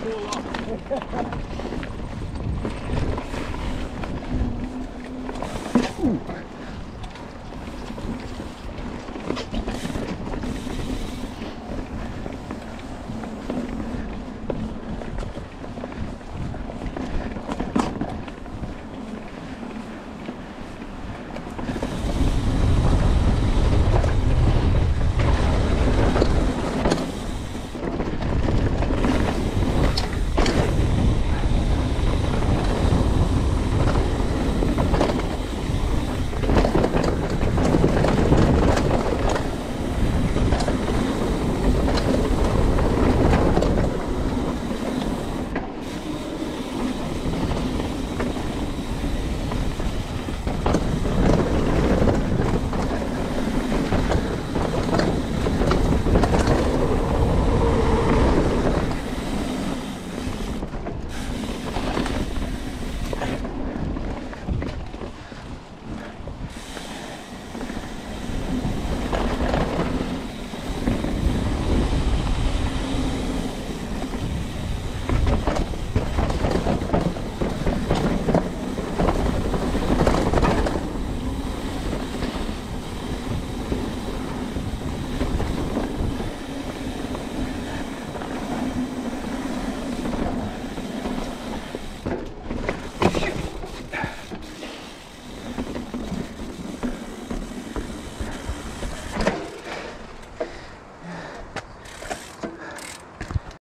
pull up.